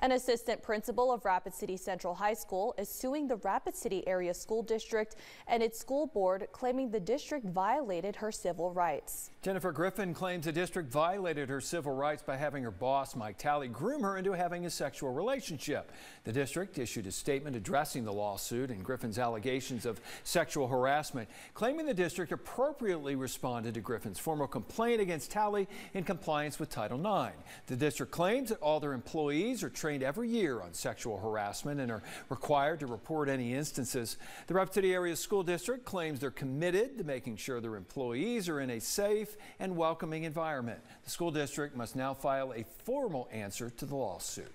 An assistant principal of Rapid City Central High School is suing the Rapid City Area School District and its school board, claiming the district violated her civil rights. Jennifer Griffin claims the district violated her civil rights by having her boss, Mike Talley, groom her into having a sexual relationship. The district issued a statement addressing the lawsuit and Griffin's allegations of sexual harassment, claiming the district appropriately responded to Griffin's formal complaint against Talley in compliance with Title IX. The district claims that all their employees are trained every year on sexual harassment and are required to report any instances. The Rapid City Area School District claims they're committed to making sure their employees are in a safe and welcoming environment. The school district must now file a formal answer to the lawsuit.